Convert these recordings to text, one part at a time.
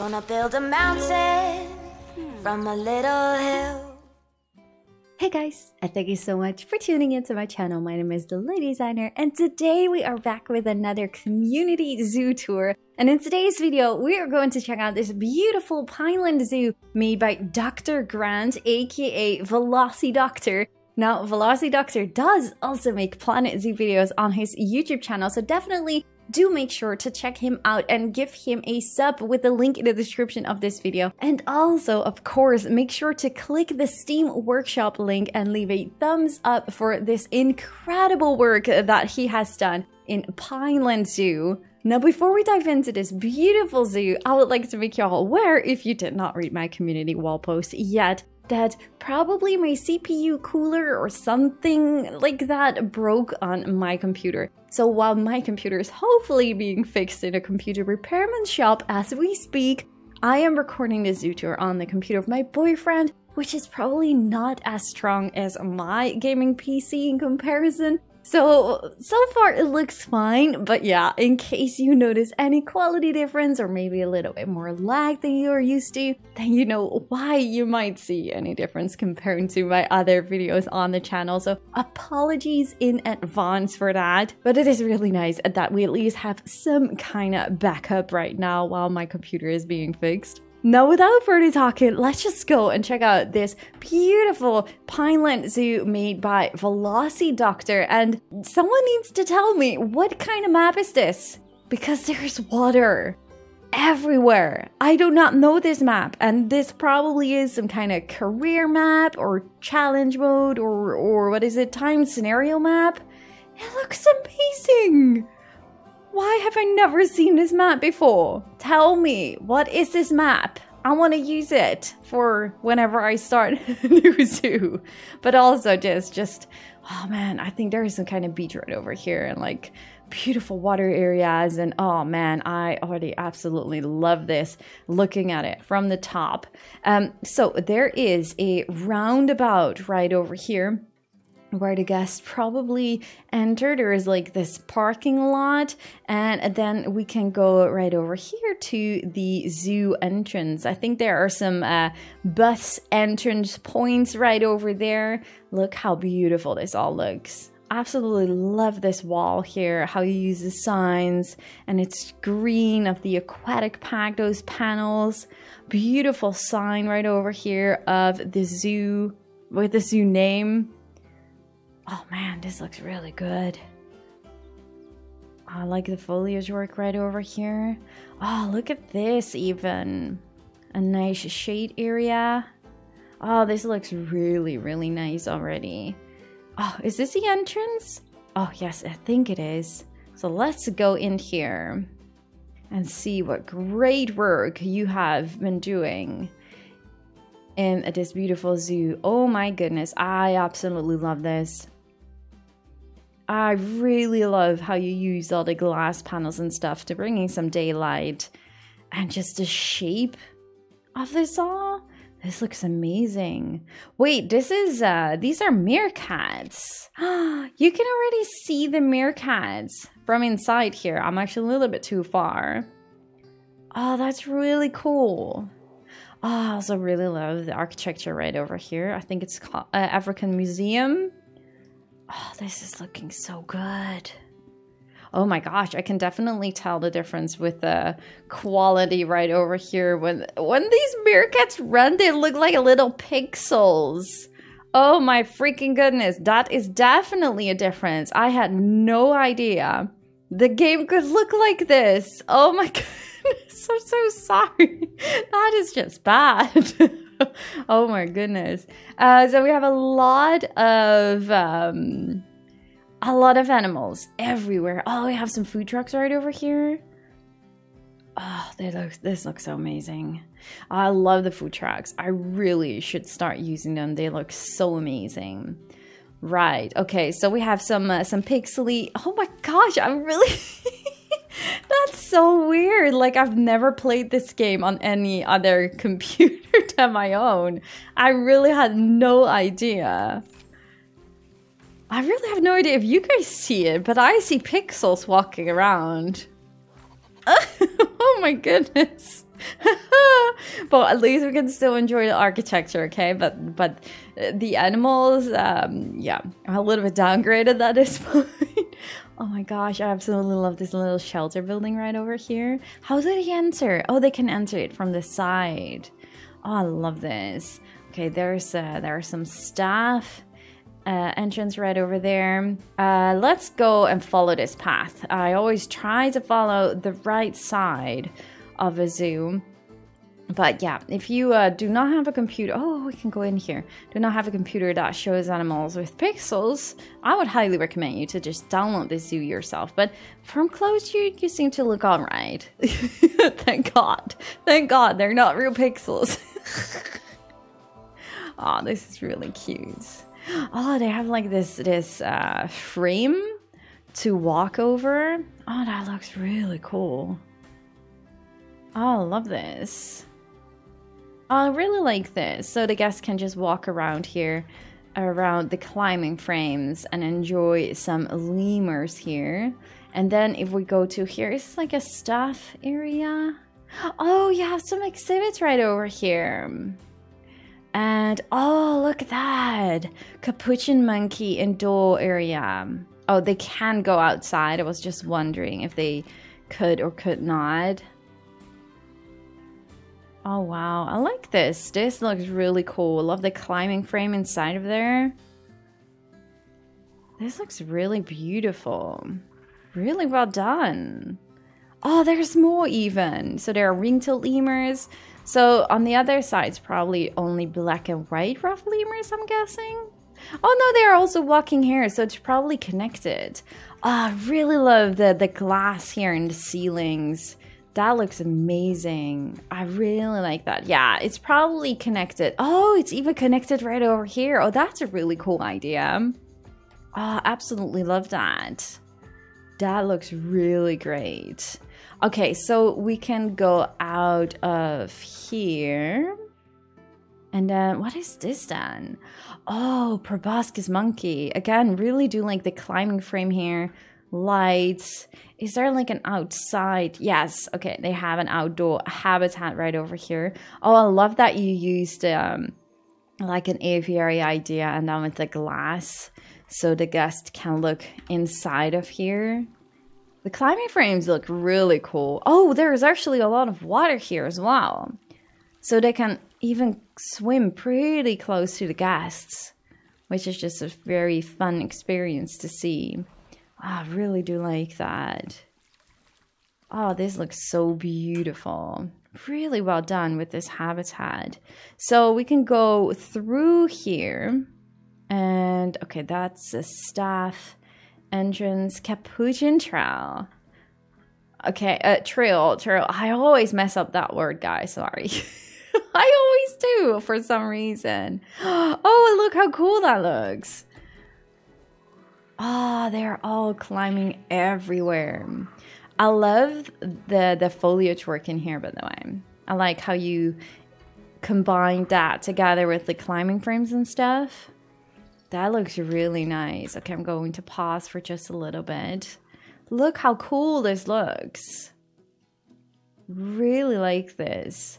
Gonna build a mountain from a little hill. Hey guys, and thank you so much for tuning into my channel. My name is DeLadysigner, and today we are back with another community zoo tour. And in today's video, we are going to check out this beautiful Pineland Zoo made by Dr. Grant, aka VelociDoctor. Now, VelociDoctor does also make Planet Zoo videos on his YouTube channel, so definitely do make sure to check him out and give him a sub with the link in the description of this video. And also, of course, make sure to click the Steam Workshop link and leave a thumbs up for this incredible work that he has done in Pineland Zoo. Now, before we dive into this beautiful zoo, I would like to make you all aware, if you did not read my community wall post yet, that probably my CPU cooler or something like that broke on my computer. So while my computer is hopefully being fixed in a computer repairman shop as we speak, I am recording the zoo tour on the computer of my boyfriend, which is probably not as strong as my gaming PC in comparison, so, so far it looks fine, but yeah, in case you notice any quality difference or maybe a little bit more lag than you're used to, then you know why you might see any difference compared to my other videos on the channel. So apologies in advance for that, but it is really nice that we at least have some kind of backup right now while my computer is being fixed. Now, without further talking, let's just go and check out this beautiful Pineland Zoo made by VelociDoctor. And someone needs to tell me what kind of map is this? Because there's water everywhere. I do not know this map, and this probably is some kind of career map or challenge mode or or what is it, time scenario map. It looks amazing. Why have I never seen this map before? Tell me, what is this map? I want to use it for whenever I start new zoo. But also just, just, oh man, I think there is some kind of beach right over here and like beautiful water areas. And oh man, I already absolutely love this looking at it from the top. Um, so there is a roundabout right over here where the guests probably enter. There is like this parking lot, and then we can go right over here to the zoo entrance. I think there are some uh, bus entrance points right over there. Look how beautiful this all looks. Absolutely love this wall here, how you use the signs, and it's green of the aquatic pack, those panels. Beautiful sign right over here of the zoo with the zoo name Oh man, this looks really good. I like the foliage work right over here. Oh, look at this even. A nice shade area. Oh, this looks really, really nice already. Oh, is this the entrance? Oh, yes, I think it is. So let's go in here and see what great work you have been doing in this beautiful zoo. Oh my goodness, I absolutely love this. I really love how you use all the glass panels and stuff to bring in some daylight and just the shape of this all. This looks amazing. Wait, this is, uh, these are meerkats. you can already see the meerkats from inside here. I'm actually a little bit too far. Oh, that's really cool. Oh, I also really love the architecture right over here. I think it's called uh, African Museum. Oh, this is looking so good. Oh my gosh, I can definitely tell the difference with the quality right over here. When when these meerkats run, they look like little pixels. Oh my freaking goodness, that is definitely a difference. I had no idea the game could look like this. Oh my goodness, I'm so sorry. That is just bad. oh my goodness. Uh, so we have a lot of um, a lot of animals everywhere. Oh, we have some food trucks right over here. Oh, they look. This looks so amazing. I love the food trucks. I really should start using them. They look so amazing. Right. Okay. So we have some uh, some pixely. Oh my gosh! I'm really. That's so weird. Like, I've never played this game on any other computer than my own. I really had no idea. I really have no idea if you guys see it, but I see pixels walking around. oh my goodness. but at least we can still enjoy the architecture, okay? But but uh, the animals, um, yeah, a little bit downgraded at this point. Oh my gosh, I absolutely love this little shelter building right over here. How do they enter? Oh, they can enter it from the side. Oh, I love this. Okay, there's uh, there are some staff uh, entrance right over there. Uh, let's go and follow this path. I always try to follow the right side of a zoo. But yeah, if you uh, do not have a computer, oh, we can go in here. Do not have a computer that shows animals with pixels, I would highly recommend you to just download the zoo yourself. But from close, you, you seem to look alright. Thank God. Thank God they're not real pixels. oh, this is really cute. Oh, they have like this this uh, frame to walk over. Oh, that looks really cool. Oh, I love this. I really like this. So the guests can just walk around here, around the climbing frames and enjoy some lemurs here. And then if we go to here, it's like a staff area. Oh, you have some exhibits right over here. And oh, look at that. Capuchin monkey indoor area. Oh, they can go outside. I was just wondering if they could or could not. Oh, wow. I like this. This looks really cool. Love the climbing frame inside of there. This looks really beautiful. Really well done. Oh, there's more even. So there are ringtail lemurs. So on the other side, it's probably only black and white ruffed lemurs, I'm guessing. Oh no, they're also walking here, so it's probably connected. Oh, I really love the, the glass here in the ceilings. That looks amazing. I really like that. Yeah, it's probably connected. Oh, it's even connected right over here. Oh, that's a really cool idea. Oh, absolutely love that. That looks really great. Okay, so we can go out of here. And then, what is this then? Oh, proboscis monkey. Again, really do like the climbing frame here lights. Is there like an outside? Yes. Okay, they have an outdoor habitat right over here. Oh, I love that you used um like an aviary idea and then with the glass so the guest can look inside of here. The climbing frames look really cool. Oh, there's actually a lot of water here as well. So they can even swim pretty close to the guests, which is just a very fun experience to see. I really do like that. Oh, this looks so beautiful. Really well done with this habitat. So we can go through here. And okay, that's a staff entrance capuchin trail. Okay, uh, trail, trail. I always mess up that word, guys. Sorry. I always do for some reason. Oh, look how cool that looks. Ah, they're all climbing everywhere. I love the the foliage work in here, by the way. I like how you combine that together with the climbing frames and stuff. That looks really nice. Okay, I'm going to pause for just a little bit. Look how cool this looks. Really like this.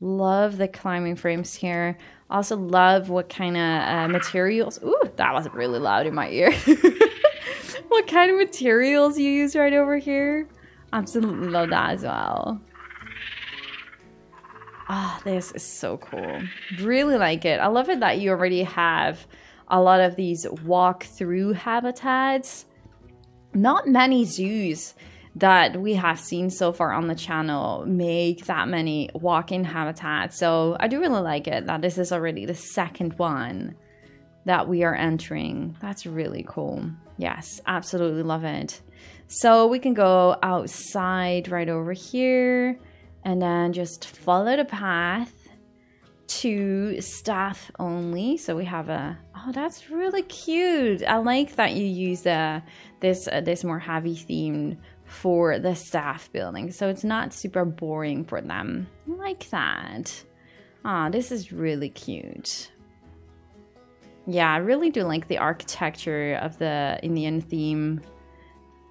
Love the climbing frames here. Also love what kind of uh, materials. Ooh, that was really loud in my ear. what kind of materials you use right over here. Absolutely love that as well. Ah, oh, this is so cool. Really like it. I love it that you already have a lot of these walk-through habitats. Not many zoos that we have seen so far on the channel make that many walk-in habitats. So I do really like it that this is already the second one that we are entering. That's really cool. Yes, absolutely love it. So we can go outside right over here and then just follow the path to staff only. So we have a, oh, that's really cute. I like that you use uh, this, uh, this more heavy theme for the staff building. So it's not super boring for them. I like that. Ah, this is really cute. Yeah, I really do like the architecture of the Indian theme.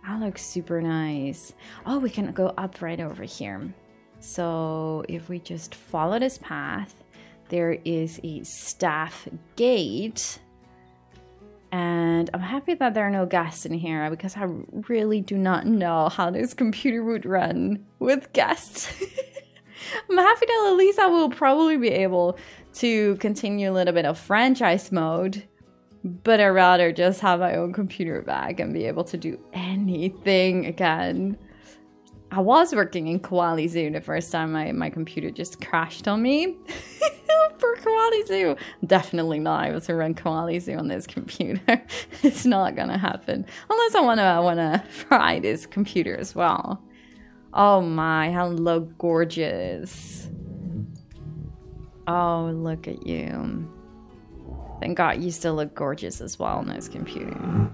That looks super nice. Oh, we can go up right over here. So if we just follow this path, there is a staff gate. And I'm happy that there are no guests in here because I really do not know how this computer would run with guests. I'm happy that I will probably be able to continue a little bit of franchise mode but I'd rather just have my own computer back and be able to do anything again. I was working in Koali Zoo the first time my, my computer just crashed on me for Koali Zoo. Definitely not able to run Koali Zoo on this computer. it's not gonna happen unless I wanna I wanna fry this computer as well. Oh my, hello gorgeous. Oh, look at you. Thank God you still look gorgeous as well on this computer.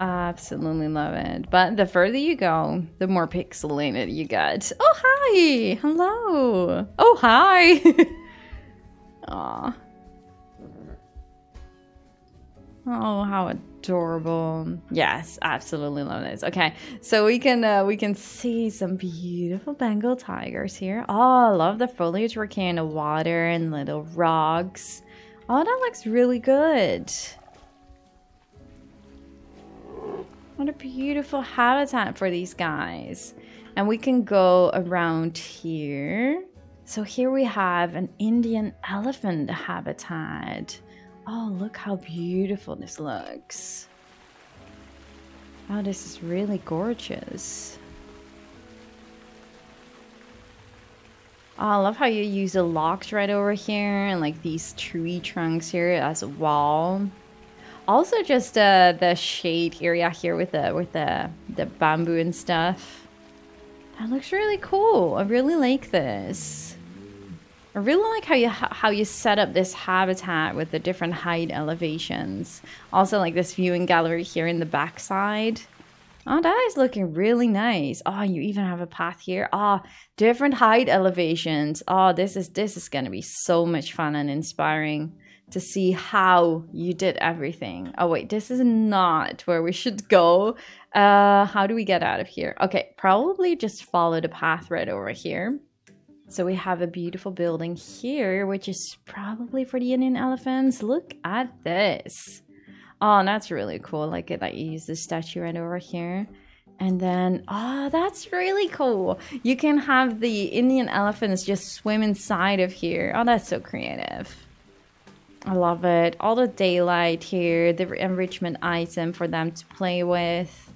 Absolutely love it. But the further you go, the more pixelated you get. Oh, hi! Hello! Oh, hi! Aw. Oh, how adorable. Yes, absolutely love this. Okay, so we can uh, we can see some beautiful Bengal tigers here. Oh, I love the foliage working in the water and little rocks. Oh, that looks really good. What a beautiful habitat for these guys. And we can go around here. So here we have an Indian elephant habitat. Oh, look how beautiful this looks. Oh, this is really gorgeous. Oh, I love how you use the logs right over here and like these tree trunks here as a wall. Also just uh, the shade area here with the with the, the bamboo and stuff. That looks really cool. I really like this. I really like how you how you set up this habitat with the different height elevations. Also like this viewing gallery here in the backside. Oh, that is looking really nice. Oh, you even have a path here. Oh, different height elevations. Oh, this is this is gonna be so much fun and inspiring to see how you did everything. Oh wait, this is not where we should go. Uh, how do we get out of here? Okay, probably just follow the path right over here. So we have a beautiful building here, which is probably for the Indian elephants. Look at this. Oh, that's really cool. Like it that you use the statue right over here. And then, oh, that's really cool. You can have the Indian elephants just swim inside of here. Oh, that's so creative. I love it. All the daylight here, the enrichment item for them to play with.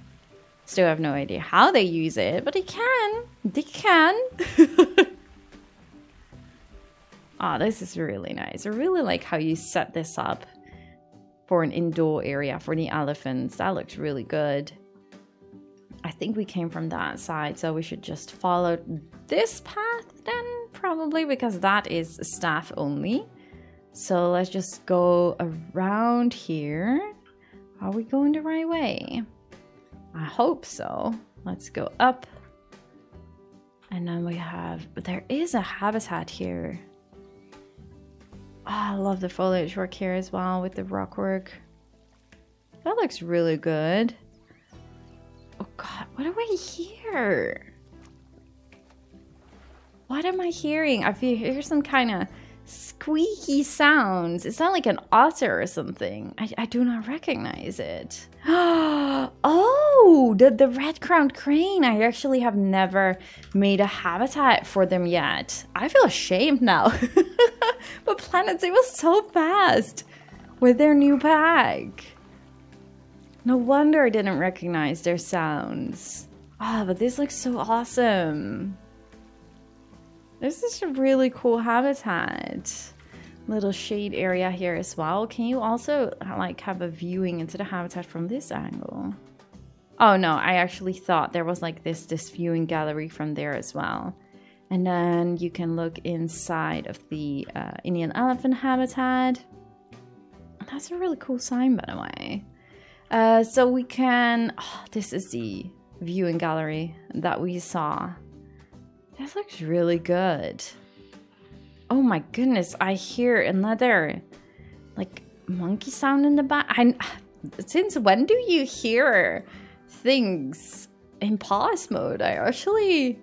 Still have no idea how they use it, but they can. They can. oh, this is really nice. I really like how you set this up for an indoor area for the elephants. That looks really good. I think we came from that side, so we should just follow this path then, probably, because that is staff only. So let's just go around here. Are we going the right way? I hope so. Let's go up. And then we have, there is a habitat here. Oh, I love the foliage work here as well with the rock work. That looks really good. Oh god, what do I hear? What am I hearing? I hear some kind of squeaky sounds. It sounds like an otter or something. I, I do not recognize it. oh, the, the red crowned crane. I actually have never made a habitat for them yet. I feel ashamed now. but Planet Zoo was so fast with their new pack. No wonder I didn't recognize their sounds. Ah, oh, but this looks so awesome. This is a really cool habitat. Little shade area here as well. Can you also like have a viewing into the habitat from this angle? Oh no, I actually thought there was like this, this viewing gallery from there as well. And then you can look inside of the uh, Indian elephant habitat. That's a really cool sign, by the way. Uh, so we can, oh, this is the viewing gallery that we saw this looks really good. Oh my goodness, I hear another like monkey sound in the back. I, since when do you hear things in pause mode. I actually...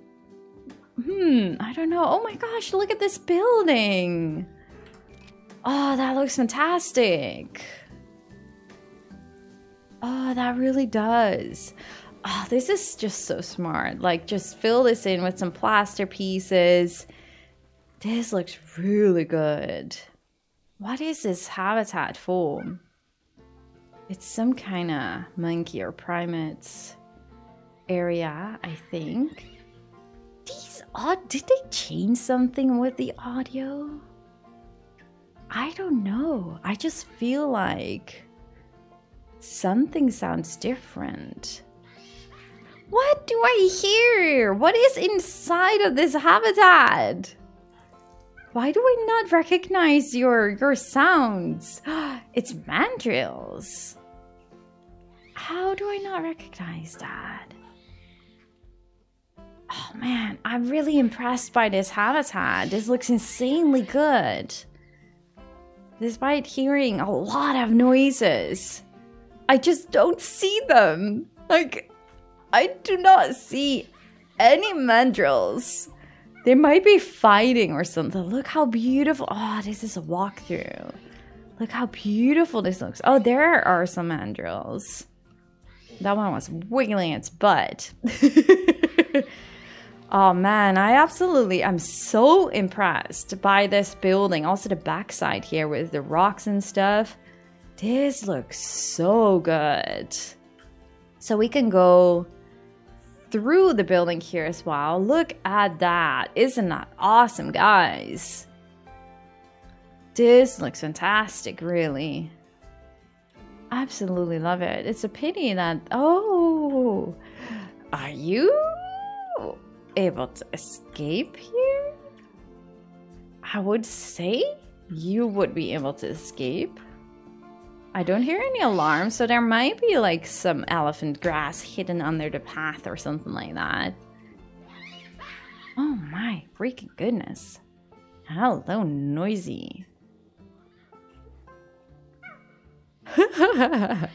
Hmm, I don't know. Oh my gosh, look at this building. Oh, that looks fantastic. Oh, that really does. Oh, this is just so smart. Like, just fill this in with some plaster pieces. This looks really good. What is this habitat for? It's some kind of monkey or primates area, I think. These odd. Did they change something with the audio? I don't know. I just feel like something sounds different. What do I hear? What is inside of this habitat? Why do I not recognize your your sounds? it's mandrills. How do I not recognize that? Oh man, I'm really impressed by this habitat. This looks insanely good. Despite hearing a lot of noises, I just don't see them. Like, I do not see any mandrills. They might be fighting or something. Look how beautiful. Oh, this is a walkthrough. Look how beautiful this looks. Oh, there are some mandrills. That one was wiggling its butt. oh man, I absolutely am so impressed by this building. Also the backside here with the rocks and stuff. This looks so good. So we can go through the building here as well. Look at that. Isn't that awesome, guys? This looks fantastic, really. Absolutely love it. It's a pity that... Oh! Are you able to escape here? I would say you would be able to escape. I don't hear any alarms, so there might be like some elephant grass hidden under the path or something like that. Oh my freaking goodness. Hello, noisy. I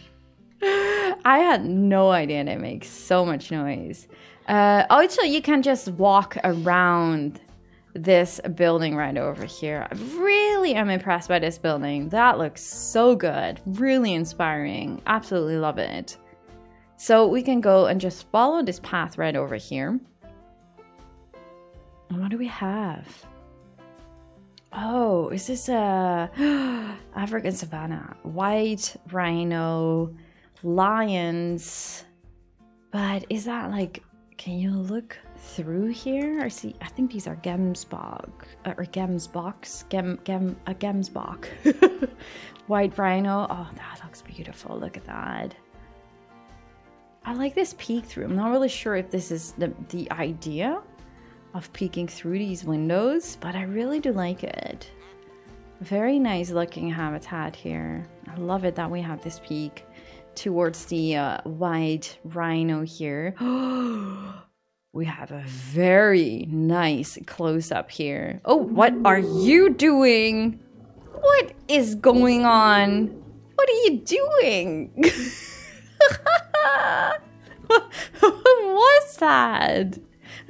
had no idea it makes so much noise. Uh, also, you can just walk around this building right over here. I really am impressed by this building. That looks so good. Really inspiring. Absolutely love it. So we can go and just follow this path right over here. And what do we have? Oh, is this a African savanna? White rhino, lions. But is that like, can you look through here. I see, I think these are Gemsbok, uh, or Gemsboks, Gem, Gem, a Gemsbok. White rhino. Oh, that looks beautiful. Look at that. I like this peek through. I'm not really sure if this is the, the idea of peeking through these windows, but I really do like it. Very nice looking habitat here. I love it that we have this peek towards the uh, white rhino here. we have a very nice close up here. Oh, what are you doing? What is going on? What are you doing? what was that?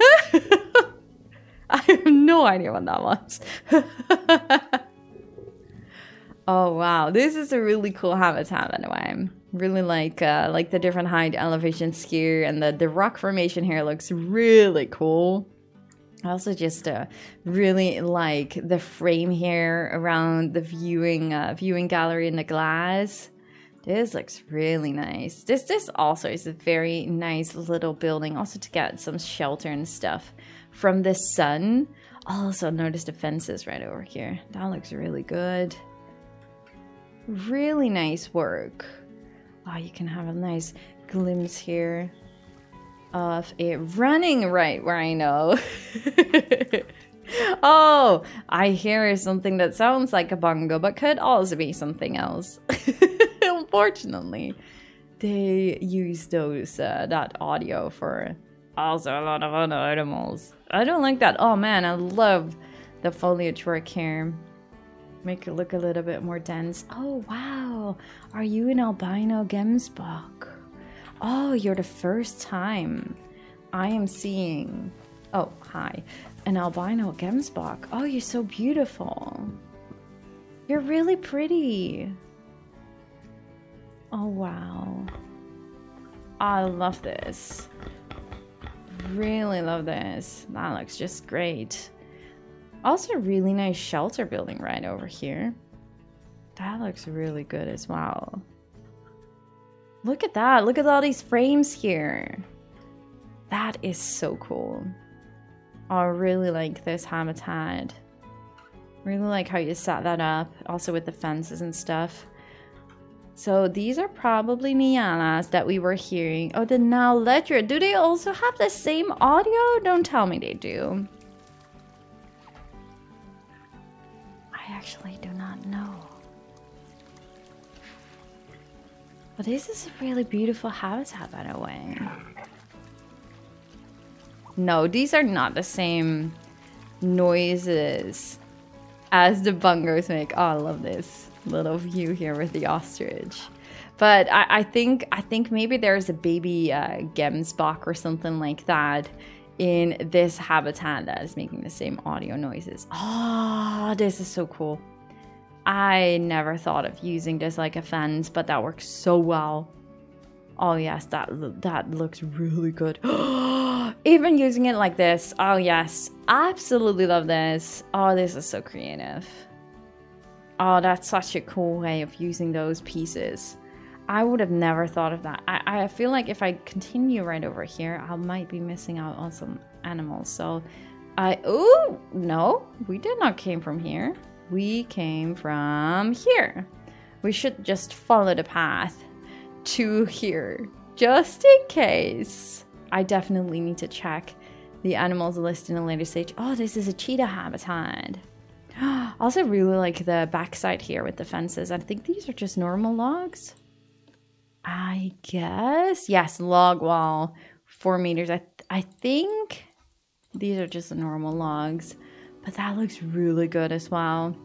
I have no idea what that was. oh wow, this is a really cool habitat anyway really like uh, like the different height elevations here and the, the rock formation here looks really cool. I also just uh, really like the frame here around the viewing uh, viewing gallery in the glass. This looks really nice. This this also is a very nice little building also to get some shelter and stuff from the sun. Also notice the fences right over here. That looks really good really nice work Oh, you can have a nice glimpse here of a running right rhino. oh, I hear something that sounds like a bongo, but could also be something else. Unfortunately, they use those uh, that audio for also a lot of other animals. I don't like that. Oh man, I love the foliage work here. Make it look a little bit more dense. Oh, wow. Are you an albino gemsbok? Oh, you're the first time I am seeing. Oh, hi. An albino gemsbok. Oh, you're so beautiful. You're really pretty. Oh, wow. I love this. Really love this. That looks just great. Also, really nice shelter building right over here. That looks really good as well. Look at that. Look at all these frames here. That is so cool. Oh, I really like this habitat. Really like how you set that up. Also with the fences and stuff. So these are probably Nyalas that we were hearing. Oh, the Nowledra. Do they also have the same audio? Don't tell me they do. I actually do not know. But this is a really beautiful habitat, by the way. No, these are not the same noises as the bongos make. Oh, I love this little view here with the ostrich. But I, I think I think maybe there's a baby uh, gemsbok or something like that in this habitat that is making the same audio noises. Oh, this is so cool. I never thought of using this like a fence, but that works so well. Oh yes, that that looks really good. Even using it like this. Oh yes, absolutely love this. Oh, this is so creative. Oh, that's such a cool way of using those pieces. I would have never thought of that. I, I feel like if I continue right over here, I might be missing out on some animals. So I, oh, no, we did not came from here we came from here. We should just follow the path to here, just in case. I definitely need to check the animals list in a later stage. Oh, this is a cheetah habitat. Also really like the backside here with the fences. I think these are just normal logs. I guess. Yes, log wall, four meters. I, th I think these are just the normal logs. But that looks really good as well.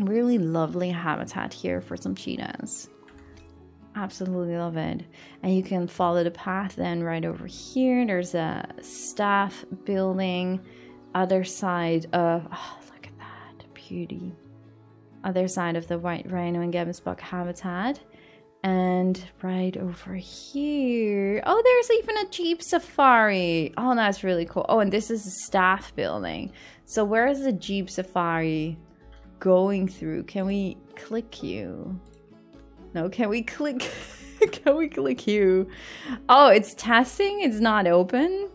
Really lovely habitat here for some cheetahs. Absolutely love it. And you can follow the path then right over here. There's a staff building. Other side of, oh, look at that, beauty. Other side of the white rhino and gemsbok habitat. And right over here, oh, there's even a Jeep Safari. Oh, that's really cool. Oh, and this is a staff building. So where is the Jeep Safari going through? Can we click you? No, can we click? can we click you? Oh, it's testing. It's not open.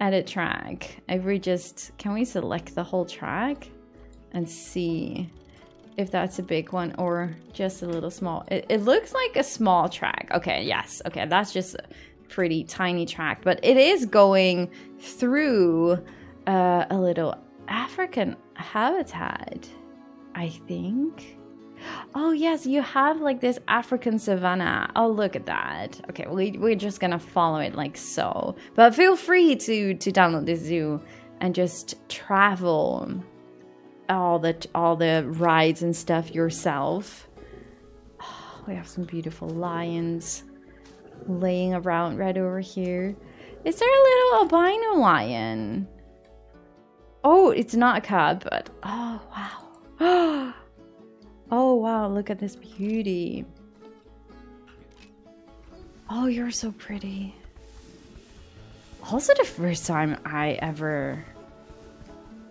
Edit track. If we just, can we select the whole track and see if that's a big one or just a little small. It, it looks like a small track. Okay, yes. Okay, that's just a pretty tiny track, but it is going through uh, a little African habitat, I think. Oh yes, you have like this African savanna. Oh look at that. Okay, we, we're just gonna follow it like so. But feel free to to download the zoo and just travel all the all the rides and stuff yourself. We have some beautiful lions laying around right over here. Is there a little albino lion? Oh, it's not a cub, but oh wow. oh wow, look at this beauty. Oh, you're so pretty. Also the first time I ever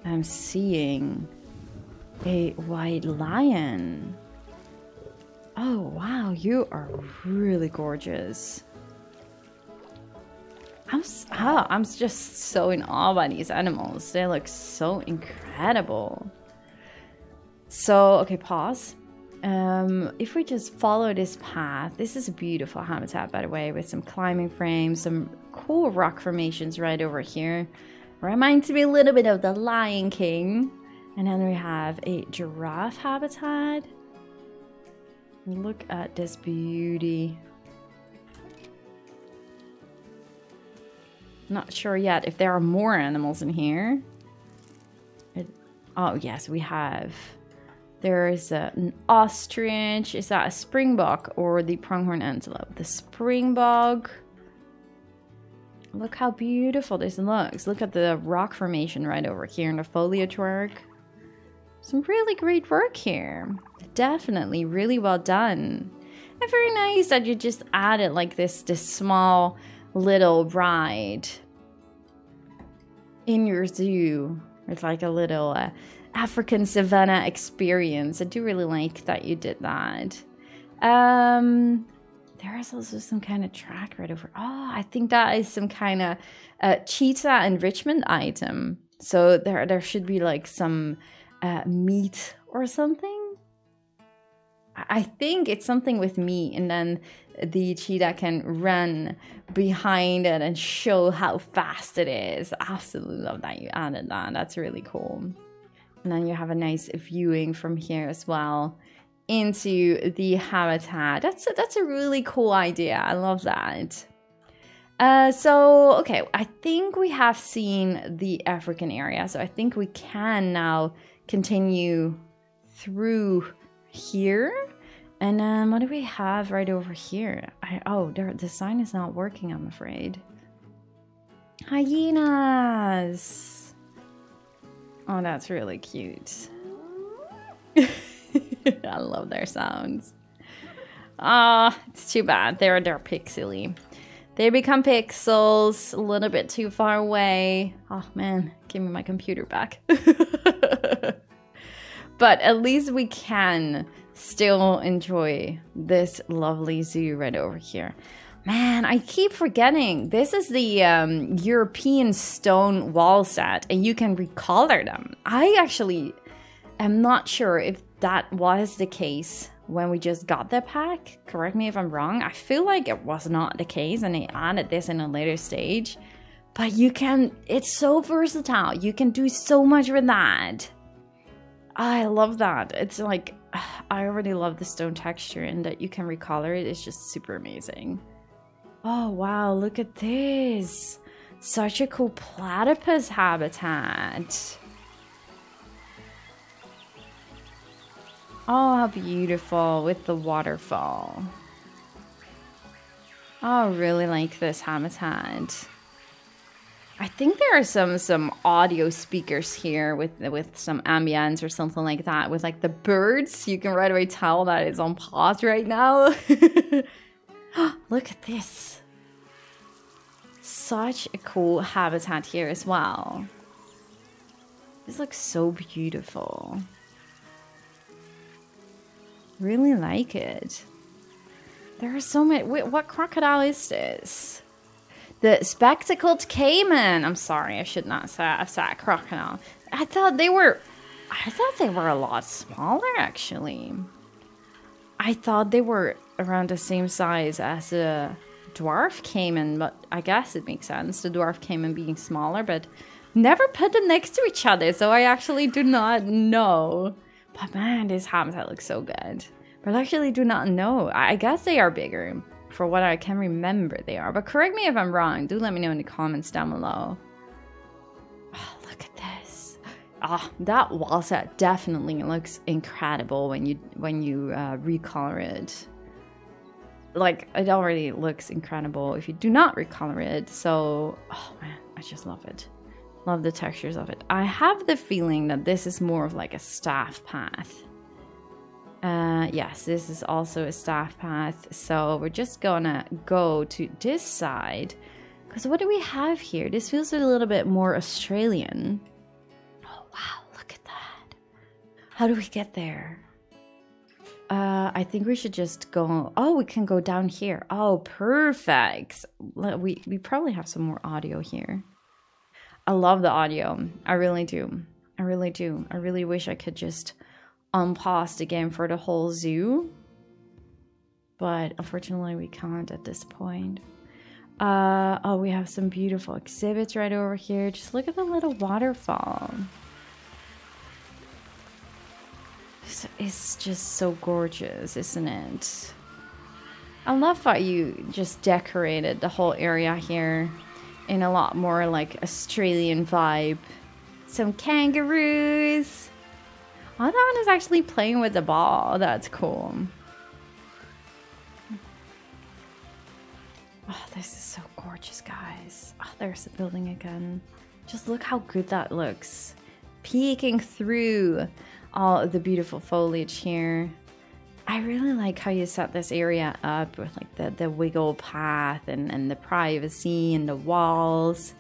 am seeing a white lion. Oh, wow, you are really gorgeous. I'm, oh, I'm just so in awe by these animals. They look so incredible. So, okay, pause. Um, if we just follow this path, this is a beautiful habitat, by the way, with some climbing frames, some cool rock formations right over here. Reminds me a little bit of the Lion King. And then we have a giraffe habitat. Look at this beauty. Not sure yet if there are more animals in here. It, oh, yes, we have There's a, an ostrich. Is that a springbok or the pronghorn antelope? The springbok. Look how beautiful this looks. Look at the rock formation right over here in the foliage work. Some really great work here. Definitely really well done. And very nice that you just added like this, this small little ride in your zoo. It's like a little uh, African savannah experience. I do really like that you did that. Um, there is also some kind of track right over. Oh, I think that is some kind of uh, cheetah enrichment item. So there, there should be like some uh, meat or something. I think it's something with meat, and then the cheetah can run behind it and show how fast it is. Absolutely love that you added that. That's really cool. And then you have a nice viewing from here as well into the habitat. That's a, that's a really cool idea. I love that. Uh, so, okay, I think we have seen the African area. So I think we can now continue through here. And um, what do we have right over here? I, oh, there, the sign is not working, I'm afraid. Hyenas! Oh, that's really cute. I love their sounds. Ah, oh, it's too bad. They're they're pixely. They become pixels a little bit too far away. Oh man, give me my computer back. but at least we can still enjoy this lovely zoo right over here. Man, I keep forgetting. This is the um, European stone wall set, and you can recolor them. I actually am not sure if that was the case when we just got the pack. Correct me if I'm wrong. I feel like it was not the case, and they added this in a later stage. But you can, it's so versatile. You can do so much with that. I love that. It's like, I already love the stone texture, and that you can recolor it. it is just super amazing. Oh, wow, look at this. Such a cool platypus habitat. Oh, how beautiful with the waterfall. Oh, I really like this habitat. I think there are some some audio speakers here with with some ambience or something like that. With like the birds, you can right away tell that it's on pause right now. Look at this. Such a cool habitat here as well. This looks so beautiful. Really like it. There are so many. Wait, what crocodile is this? The spectacled caiman. I'm sorry, I should not say I've said crocodile. I thought they were. I thought they were a lot smaller actually. I thought they were around the same size as a dwarf caiman, but I guess it makes sense. The dwarf caiman being smaller, but never put them next to each other, so I actually do not know. But man, this habitat looks so good. But I actually do not know. I guess they are bigger. For what I can remember, they are. But correct me if I'm wrong. Do let me know in the comments down below. Oh, look at this. Ah, oh, that wall set definitely looks incredible when you when you uh, recolor it like it already looks incredible if you do not recolor it so oh man i just love it love the textures of it i have the feeling that this is more of like a staff path uh yes this is also a staff path so we're just gonna go to this side because what do we have here this feels a little bit more australian oh wow look at that how do we get there uh, I think we should just go. Oh, we can go down here. Oh, perfect. We we probably have some more audio here. I love the audio. I really do. I really do. I really wish I could just unpause again for the whole zoo. But unfortunately, we can't at this point. Uh, oh, we have some beautiful exhibits right over here. Just look at the little waterfall. It's just so gorgeous, isn't it? I love how you just decorated the whole area here in a lot more like Australian vibe. Some kangaroos. Oh, that one is actually playing with the ball. That's cool. Oh, this is so gorgeous, guys. Oh, there's the building again. Just look how good that looks. Peeking through all the beautiful foliage here. I really like how you set this area up with like the, the wiggle path and, and the privacy and the walls.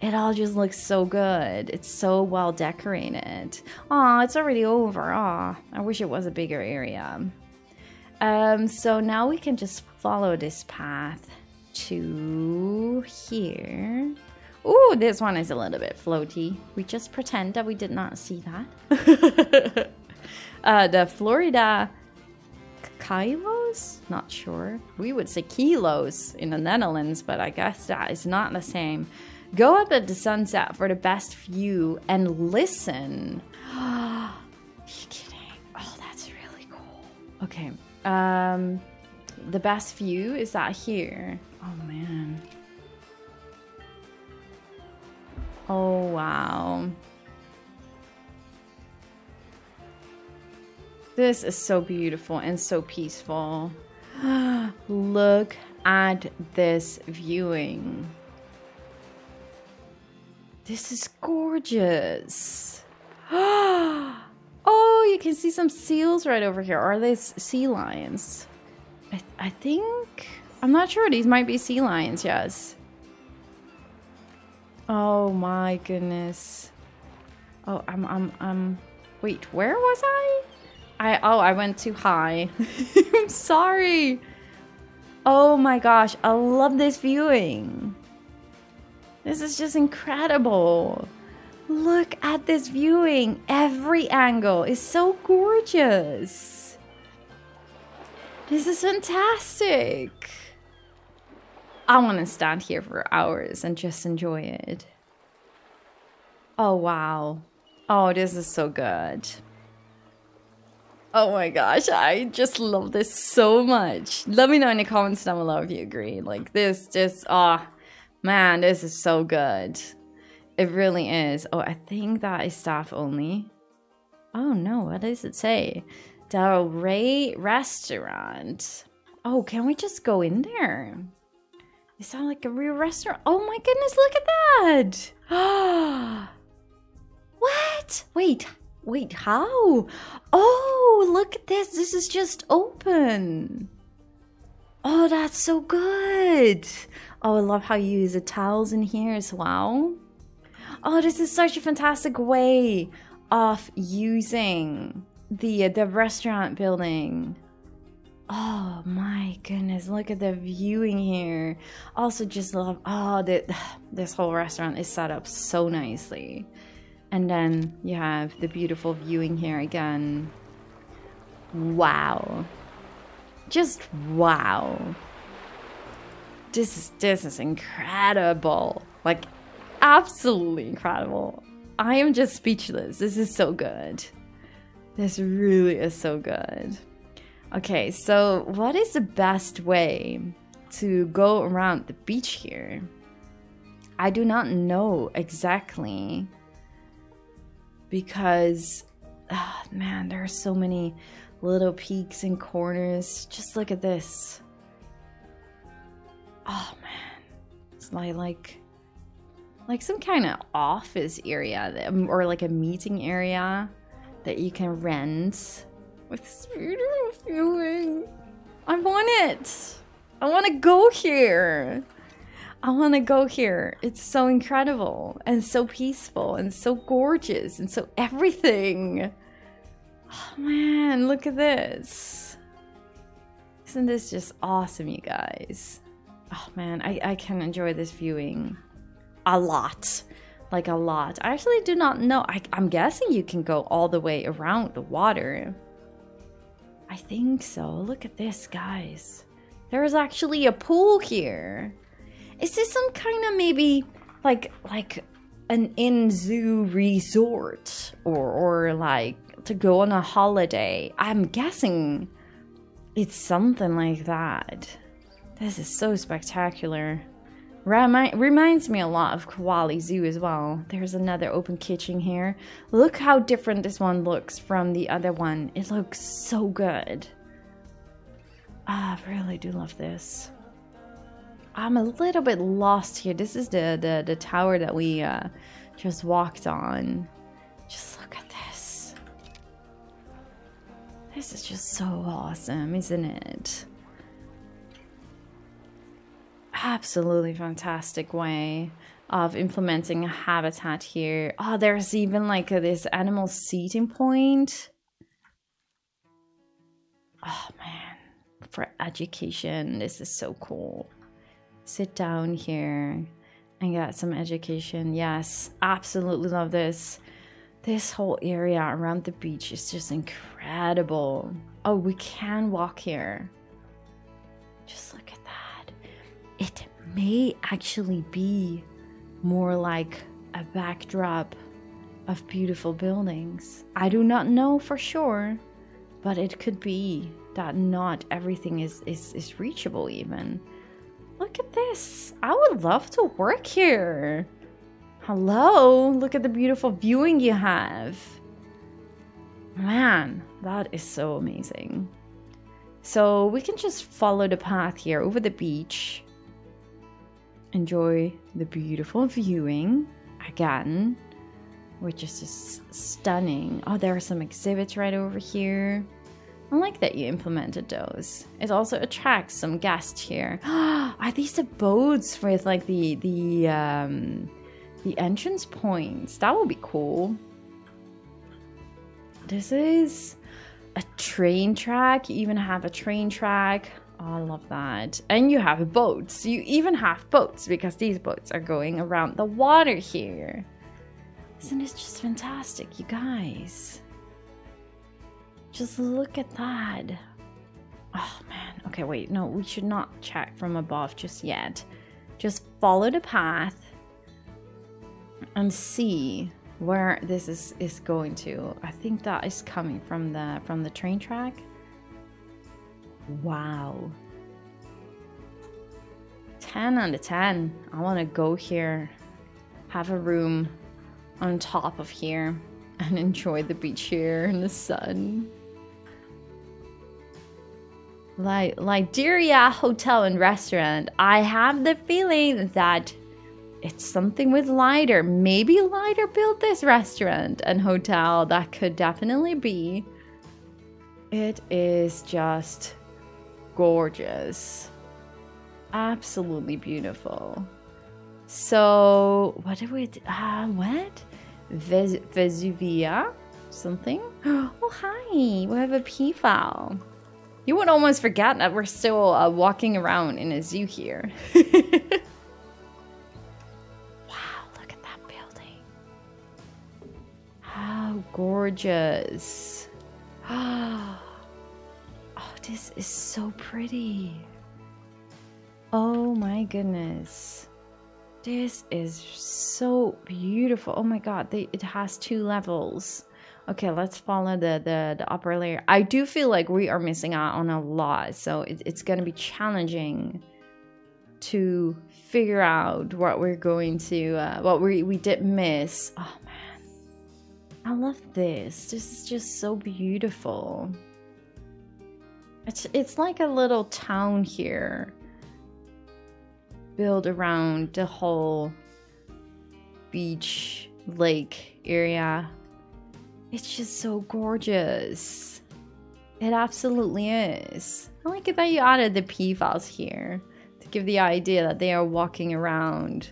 It all just looks so good. It's so well decorated. Aw, it's already over. Aw, I wish it was a bigger area. Um, so now we can just follow this path to here. Ooh, this one is a little bit floaty. We just pretend that we did not see that. uh, the Florida kilos? Not sure. We would say kilos in the Netherlands, but I guess that is not the same. Go up at the sunset for the best view and listen. Are you kidding? Oh, that's really cool. Okay. Um, the best view is that here. Oh man. Oh wow. This is so beautiful and so peaceful. Look at this viewing. This is gorgeous. oh, you can see some seals right over here. Are they sea lions? I, th I think... I'm not sure. These might be sea lions, yes. Oh my goodness. Oh, I'm, I'm, I'm... Wait, where was I? I oh I went too high. I'm sorry. Oh my gosh, I love this viewing. This is just incredible. Look at this viewing. Every angle is so gorgeous. This is fantastic. I want to stand here for hours and just enjoy it. Oh, wow. Oh, this is so good. Oh my gosh, I just love this so much. Let me know in the comments down below if you agree. Like this just, oh man, this is so good. It really is. Oh, I think that is staff only. Oh no, what does it say? Del Rey Restaurant. Oh, can we just go in there? It sounds like a real restaurant. Oh my goodness, look at that! what? Wait, Wait, how? Oh, look at this. This is just open. Oh, that's so good. Oh, I love how you use the towels in here as well. Oh, this is such a fantastic way of using the uh, the restaurant building. Oh my goodness, look at the viewing here. Also just love, oh, the, this whole restaurant is set up so nicely. And then you have the beautiful viewing here again. Wow. Just wow. This is this is incredible. Like absolutely incredible. I am just speechless. This is so good. This really is so good. Okay, so what is the best way to go around the beach here? I do not know exactly because oh, man there are so many little peaks and corners just look at this oh man it's like like like some kind of office area that, or like a meeting area that you can rent with this beautiful feeling i want it i want to go here I want to go here. It's so incredible and so peaceful and so gorgeous and so everything. Oh man, look at this. Isn't this just awesome, you guys? Oh man, I, I can enjoy this viewing a lot. Like a lot. I actually do not know. I, I'm guessing you can go all the way around the water. I think so. Look at this, guys. There is actually a pool here. Is this some kind of maybe like like an in zoo resort or or like to go on a holiday? I'm guessing it's something like that. This is so spectacular. Remi reminds me a lot of Koali Zoo as well. There's another open kitchen here. Look how different this one looks from the other one. It looks so good. Ah, I really do love this. I'm a little bit lost here. This is the, the, the tower that we uh, just walked on. Just look at this. This is just so awesome, isn't it? Absolutely fantastic way of implementing a habitat here. Oh, there's even like a, this animal seating point. Oh man, for education, this is so cool. Sit down here and get some education. Yes, absolutely love this. This whole area around the beach is just incredible. Oh, we can walk here. Just look at it may actually be more like a backdrop of beautiful buildings. I do not know for sure, but it could be that not everything is, is, is reachable even. Look at this. I would love to work here. Hello, look at the beautiful viewing you have. Man, that is so amazing. So we can just follow the path here over the beach enjoy the beautiful viewing again, which is just stunning. Oh, there are some exhibits right over here. I like that you implemented those. It also attracts some guests here. are these the boats with like the the um, the entrance points? That would be cool. This is a train track. You even have a train track. I love that. And you have boats. You even have boats because these boats are going around the water here. Isn't this just fantastic, you guys? Just look at that. Oh man. Okay, wait. No, we should not check from above just yet. Just follow the path and see where this is is going to. I think that is coming from the from the train track. Wow. 10 out of 10. I want to go here, have a room on top of here, and enjoy the beach here in the sun. Like, Lyderia Hotel and Restaurant, I have the feeling that it's something with Lider. Maybe Lider built this restaurant and hotel. That could definitely be. It is just gorgeous. Absolutely beautiful. So, what did we do? Uh, what? Ves Vesuvia? Something? Oh, hi. We have a P file. You would almost forget that we're still uh, walking around in a zoo here. wow, look at that building. How gorgeous. Ah. This is so pretty. Oh my goodness. This is so beautiful. Oh my god, they, it has two levels. Okay, let's follow the, the, the upper layer. I do feel like we are missing out on a lot, so it, it's going to be challenging to figure out what we're going to, uh, what we, we did miss. Oh man, I love this. This is just so beautiful. It's it's like a little town here. Built around the whole beach lake area. It's just so gorgeous. It absolutely is. I like it that you added the P files here to give the idea that they are walking around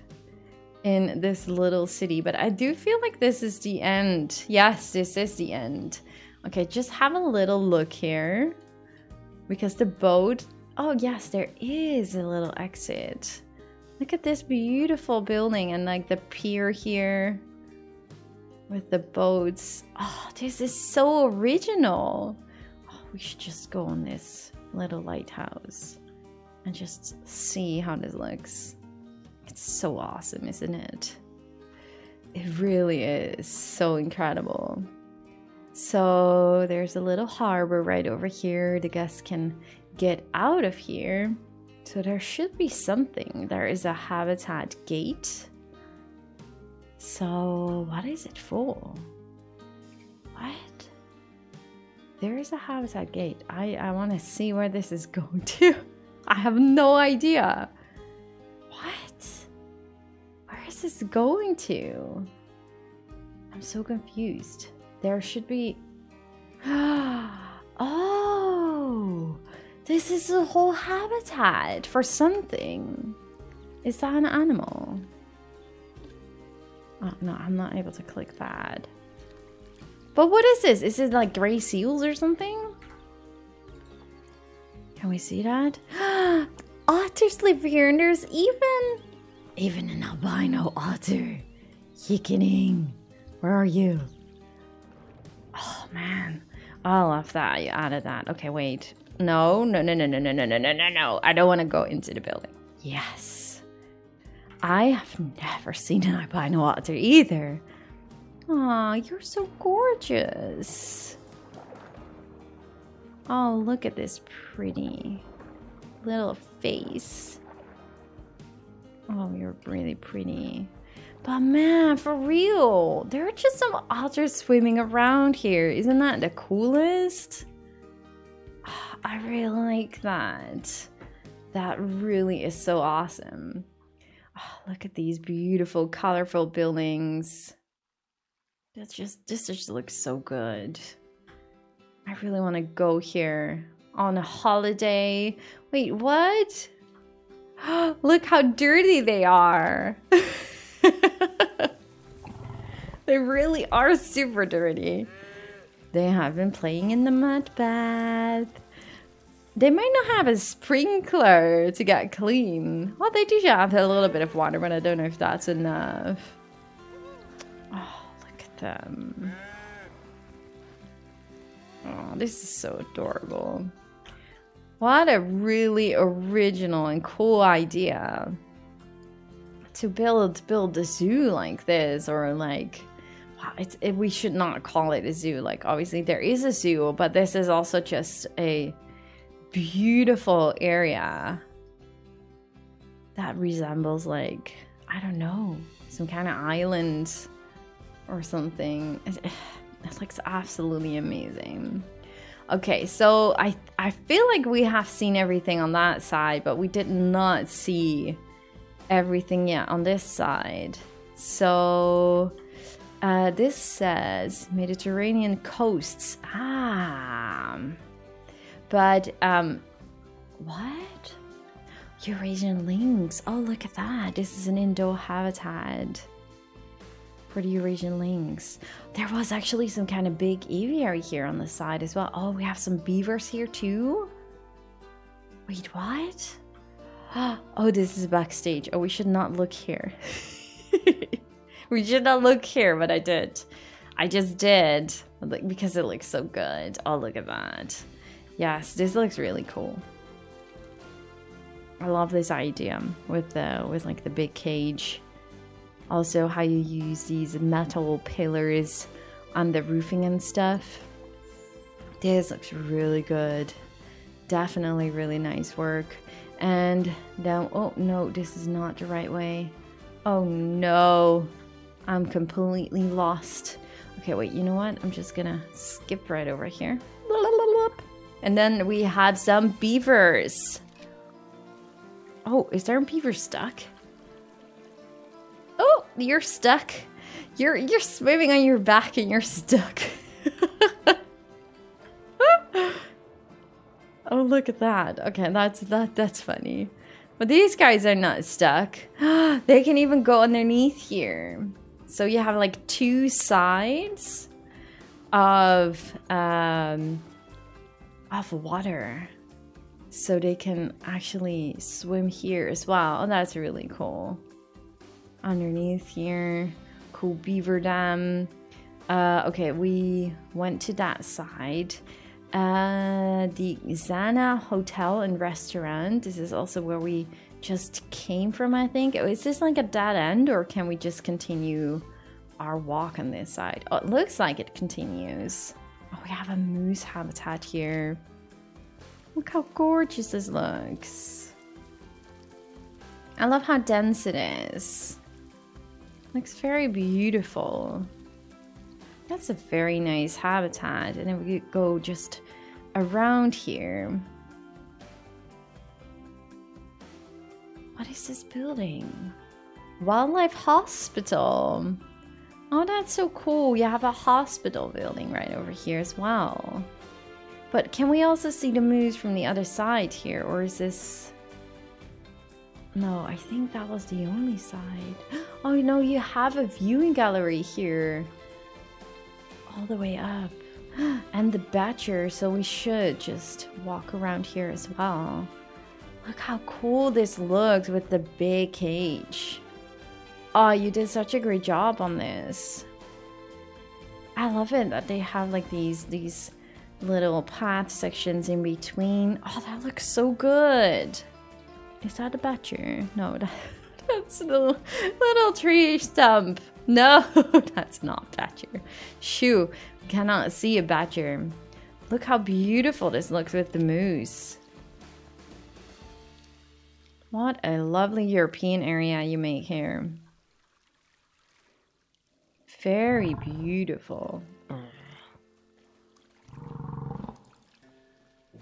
in this little city. But I do feel like this is the end. Yes, this is the end. Okay, just have a little look here because the boat oh yes there is a little exit. Look at this beautiful building and like the pier here with the boats. Oh this is so original. Oh, we should just go on this little lighthouse and just see how this looks. It's so awesome isn't it? It really is so incredible so there's a little harbor right over here. The guests can get out of here So there should be something. There is a habitat gate. So what is it for? What? There is a habitat gate. I, I want to see where this is going to. I have no idea. What? Where is this going to? I'm so confused. There should be... oh! This is a whole habitat for something. Is that an animal? Oh, no, I'm not able to click that. But what is this? Is it like gray seals or something? Can we see that? Otters live here and there's even... Even an albino otter. Yickening. Where are you? Oh, man. I love that you added that. Okay, wait. No, no, no, no, no, no, no, no, no, no, no. I don't want to go into the building. Yes. I have never seen an albino otter either. Aw, you're so gorgeous. Oh, look at this pretty little face. Oh, you're really pretty. But man, for real, there are just some otters swimming around here. Isn't that the coolest? I really like that. That really is so awesome. Oh, look at these beautiful, colorful buildings. That's just, this just looks so good. I really want to go here on a holiday. Wait, what? Look how dirty they are. they really are super dirty. They have been playing in the mud bath. They might not have a sprinkler to get clean. Well, they do have a little bit of water, but I don't know if that's enough. Oh, look at them. Oh, this is so adorable. What a really original and cool idea. To build build a zoo like this or like wow, it's it, we should not call it a zoo. Like obviously there is a zoo, but this is also just a beautiful area that resembles like I don't know, some kind of island or something. It, it looks absolutely amazing. Okay, so I I feel like we have seen everything on that side, but we did not see everything yeah on this side. So uh, this says Mediterranean coasts. Ah, but um, what? Eurasian lynx. Oh, look at that. This is an indoor habitat for the Eurasian lynx. There was actually some kind of big aviary here on the side as well. Oh, we have some beavers here too? Wait, what? Oh, this is backstage. Oh, we should not look here. we should not look here, but I did. I just did because it looks so good. Oh, look at that. Yes, this looks really cool. I love this idea with the with like the big cage also how you use these metal pillars on the roofing and stuff. This looks really good. Definitely really nice work. And now, oh no, this is not the right way. Oh no, I'm completely lost. Okay, wait, you know what? I'm just gonna skip right over here. And then we had some beavers. Oh, is there a beaver stuck? Oh, you're stuck. You're you're swimming on your back and you're stuck. oh, look at that. Okay, that's that that's funny. But these guys are not stuck. they can even go underneath here. So you have like two sides of um of water. So they can actually swim here as well. Oh, that's really cool underneath here. Cool beaver dam. Uh, okay, we went to that side. Uh, the Zana Hotel and Restaurant. This is also where we just came from, I think. Oh, is this like a dead end or can we just continue our walk on this side? Oh, it looks like it continues. Oh, we have a moose habitat here. Look how gorgeous this looks. I love how dense it is. Looks very beautiful. That's a very nice habitat. And then we go just around here. What is this building? Wildlife Hospital. Oh, that's so cool. You have a hospital building right over here as well. But can we also see the moose from the other side here? Or is this... No, I think that was the only side. Oh, no, you have a viewing gallery here. All the way up. And the Badger, so we should just walk around here as well. Look how cool this looks with the big cage. Oh, you did such a great job on this. I love it that they have like these these little path sections in between. Oh, that looks so good. Is that a badger? No, that, that's a little, little tree stump. No, that's not badger. Shoo, cannot see a badger. Look how beautiful this looks with the moose. What a lovely European area you make here. Very beautiful.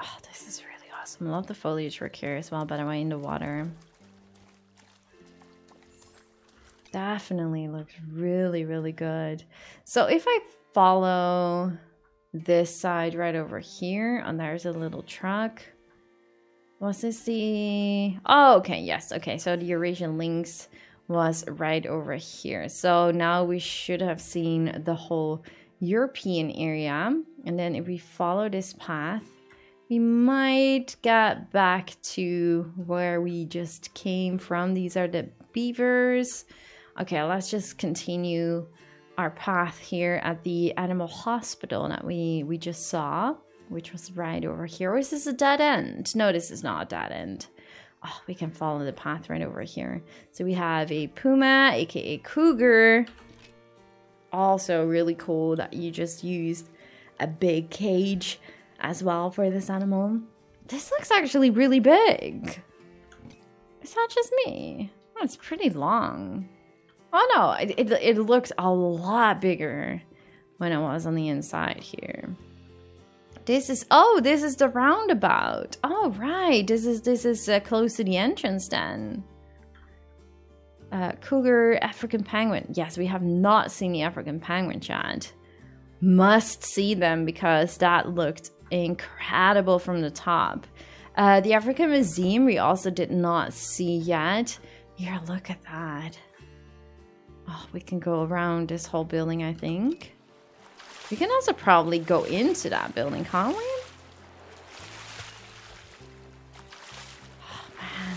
Oh, this is really awesome. I love the foliage work here as well, but I went in the water. Definitely looks really, really good. So if I follow this side right over here, and there's a little truck. Was this the... Oh, okay, yes. Okay, so the Eurasian Lynx was right over here. So now we should have seen the whole European area. And then if we follow this path, we might get back to where we just came from. These are the beavers. Okay, let's just continue our path here at the animal hospital that we, we just saw, which was right over here. Or is this a dead end? No, this is not a dead end. Oh, we can follow the path right over here. So we have a puma, aka cougar. Also really cool that you just used a big cage as well for this animal. This looks actually really big. Is that just me? Oh, it's pretty long. Oh no, it, it, it looks a lot bigger when it was on the inside here. This is oh, this is the roundabout. Oh right, this is this is uh, close to the entrance then. Uh, cougar, African penguin. Yes, we have not seen the African penguin, Chad. Must see them because that looked incredible from the top. Uh, the African Museum we also did not see yet. Here, look at that. Oh, we can go around this whole building, I think. We can also probably go into that building, can't we? Oh, man.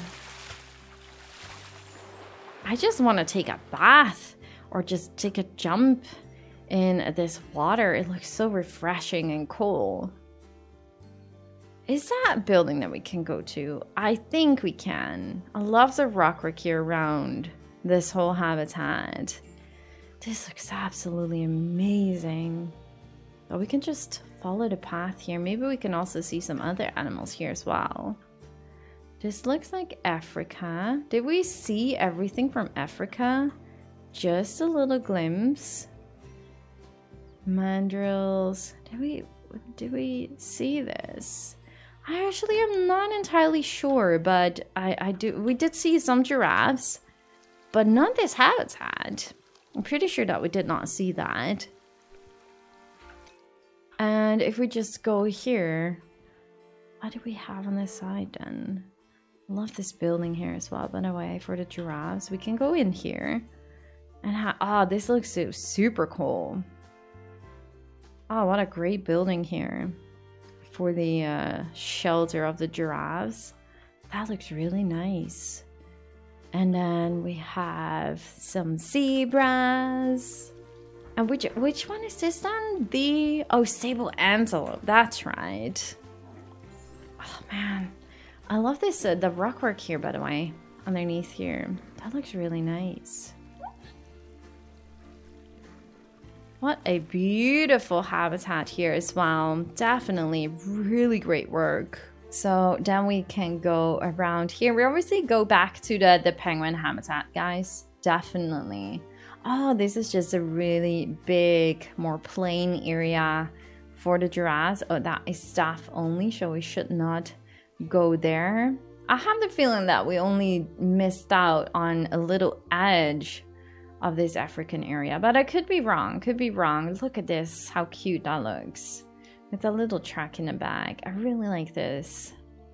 I just want to take a bath or just take a jump in this water. It looks so refreshing and cool. Is that building that we can go to? I think we can. I love the rock here around this whole habitat. This looks absolutely amazing. But we can just follow the path here. Maybe we can also see some other animals here as well. This looks like Africa. Did we see everything from Africa? Just a little glimpse. Mandrills. Did we did we see this? I actually am not entirely sure, but I, I do we did see some giraffes, but none this habitat. I'm pretty sure that we did not see that. And if we just go here, what do we have on this side then? Love this building here as well, by the way, for the giraffes. We can go in here. And ah, oh, this looks so super cool. Oh, what a great building here for the uh, shelter of the giraffes. That looks really nice. And then we have some zebras. And which which one is this then? The oh sable antelope. That's right. Oh man, I love this uh, the rock work here by the way underneath here. That looks really nice. What a beautiful habitat here as well. Definitely really great work So then we can go around here. We obviously go back to the, the penguin habitat, guys. Definitely. Oh, this is just a really big, more plain area for the giraffes. Oh, that is staff only, so we should not go there. I have the feeling that we only missed out on a little edge of this African area, but I could be wrong. Could be wrong. Look at this, how cute that looks. With a little track in the back. I really like this.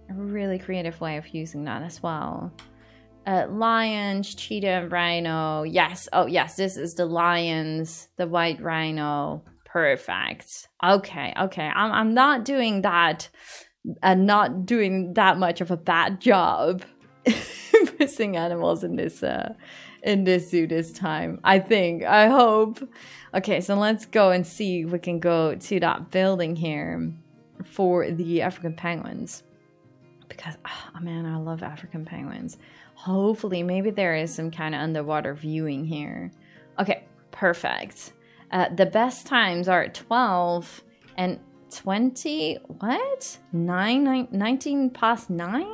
A really creative way of using that as well. Uh, lions, cheetah, and rhino. Yes. Oh, yes. This is the lions, the white rhino. Perfect. Okay. Okay. I'm, I'm not doing that and not doing that much of a bad job missing animals in this uh, in this zoo this time. I think. I hope. Okay, so let's go and see we can go to that building here for the African penguins. Because, oh man, I love African penguins. Hopefully, maybe there is some kind of underwater viewing here. Okay, perfect. Uh, the best times are 12 and 20. What? 9, nine 19 past 9?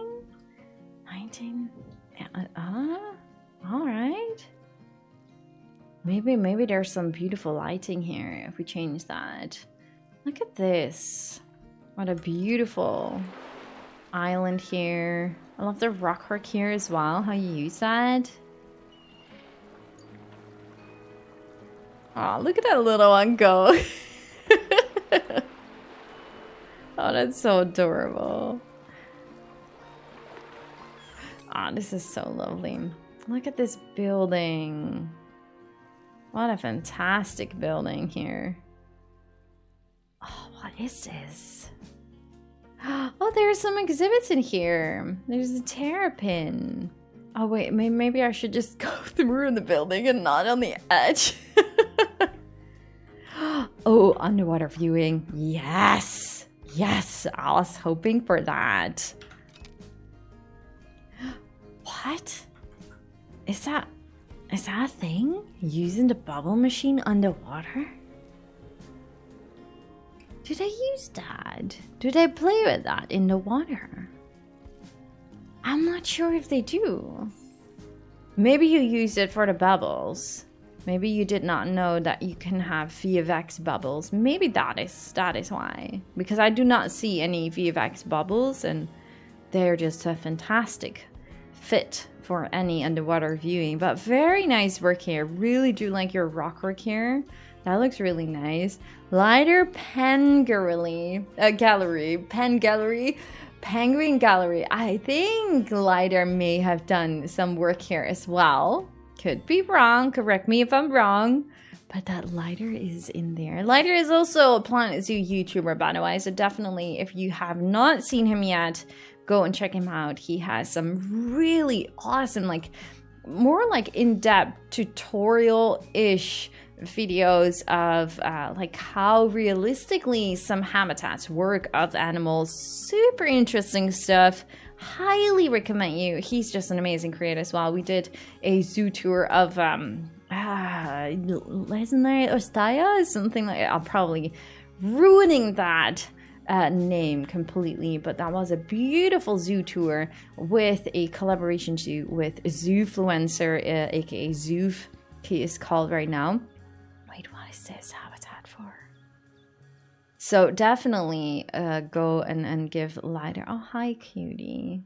19? Uh, uh, all right. Maybe, maybe there's some beautiful lighting here if we change that. Look at this. What a beautiful island here. I love the rock work here as well, how you use that. Oh, look at that little one go. oh, that's so adorable. Ah, oh, this is so lovely. Look at this building. What a fantastic building here. Oh, what is this? Oh, there's some exhibits in here. There's a terrapin. Oh, wait, maybe I should just go through the building and not on the edge. oh, underwater viewing. Yes. Yes, I was hoping for that. What? Is that is that a thing? Using the bubble machine underwater? Do they use that? Do they play with that in the water? I'm not sure if they do. Maybe you used it for the bubbles. Maybe you did not know that you can have VFX bubbles. Maybe that is that is why. Because I do not see any VFX bubbles and they're just a fantastic fit for any underwater viewing. But very nice work here. Really do like your rock work here. That looks really nice. Lighter Pen Gallery, uh, Gallery, Pen Gallery, Penguin Gallery. I think Lighter may have done some work here as well. Could be wrong. Correct me if I'm wrong. But that Lighter is in there. Lighter is also a Planet Zoo YouTuber, by the way. So definitely, if you have not seen him yet, go and check him out. He has some really awesome, like more like in-depth tutorial-ish videos of uh, like how realistically some habitats work of animals. Super interesting stuff. Highly recommend you. He's just an amazing creator as well. We did a zoo tour of um ah, legendary Ostaya, something like I'm probably ruining that uh, name completely, but that was a beautiful zoo tour with a collaboration zoo with Zoofluencer, uh, aka Zoof, he is called right now. Wait, what is this habitat for? So definitely uh, go and, and give Lighter, oh hi cutie,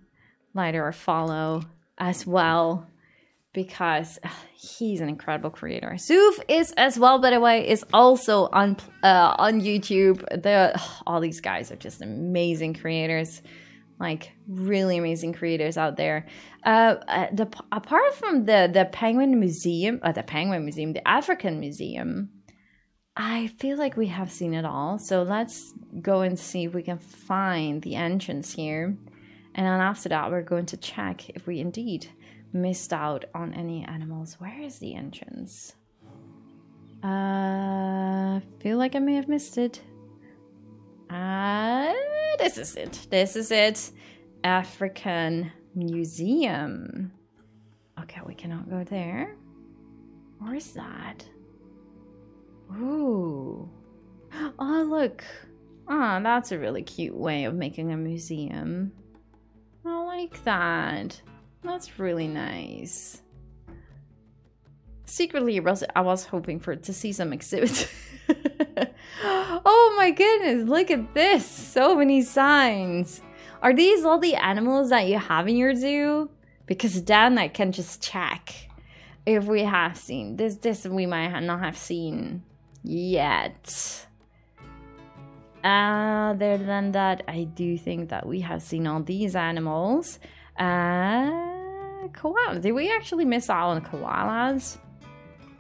Lighter a follow as well because he's an incredible creator. Zoof is as well, by the way, is also on uh, on YouTube. The all these guys are just amazing creators, like really amazing creators out there. Uh, uh, the apart from the the Penguin Museum, uh, the Penguin Museum, the African Museum. I feel like we have seen it all. So let's go and see if we can find the entrance here. And then after that, we're going to check if we indeed missed out on any animals. Where is the entrance? Uh, feel like I may have missed it. Uh, this is it. This is it. African Museum. Okay, we cannot go there. Where is that? Ooh. Oh, look. Ah, that's a really cute way of making a museum. I like that. That's really nice. Secretly, I was hoping for to see some exhibits. oh my goodness, look at this. So many signs. Are these all the animals that you have in your zoo? Because then I can just check if we have seen. This, this we might not have seen yet. Other than that, I do think that we have seen all these animals. Uh, koala. Did we actually miss out on koalas?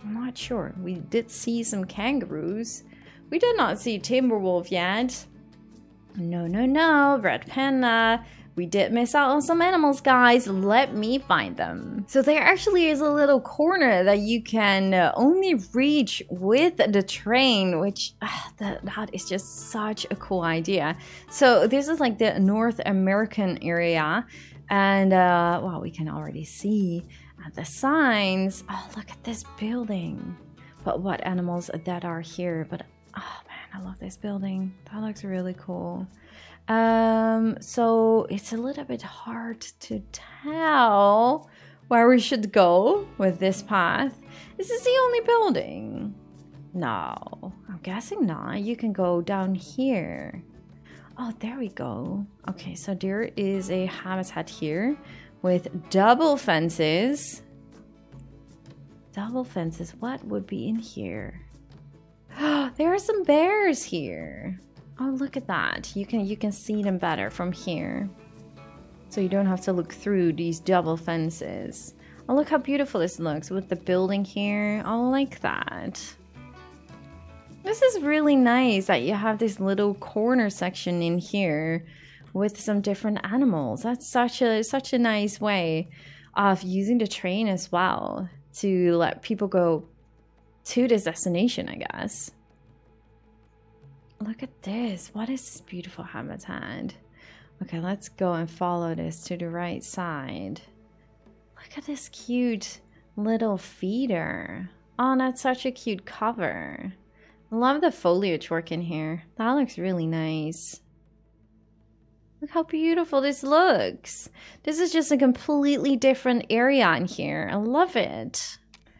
I'm not sure. We did see some kangaroos. We did not see Timberwolf yet. No, no, no. Red Panda. We did miss out on some animals, guys. Let me find them. So there actually is a little corner that you can uh, only reach with the train, which uh, that, that is just such a cool idea. So this is like the North American area. And, uh, well, we can already see the signs. Oh, look at this building. But what animals that are here? But, oh man, I love this building. That looks really cool. Um, so it's a little bit hard to tell where we should go with this path. This is the only building? No, I'm guessing not. You can go down here. Oh, there we go. Okay, so there is a habitat here with double fences. Double fences. What would be in here? Oh, there are some bears here. Oh, look at that. You can you can see them better from here. So you don't have to look through these double fences. Oh, look how beautiful this looks with the building here. Oh, I like that. This is really nice that you have this little corner section in here with some different animals. That's such a such a nice way of using the train as well to let people go to this destination, I guess. Look at this. What is this beautiful habitat? Okay, let's go and follow this to the right side. Look at this cute little feeder. Oh, that's such a cute cover. Love the foliage work in here. That looks really nice. Look how beautiful this looks. This is just a completely different area in here. I love it.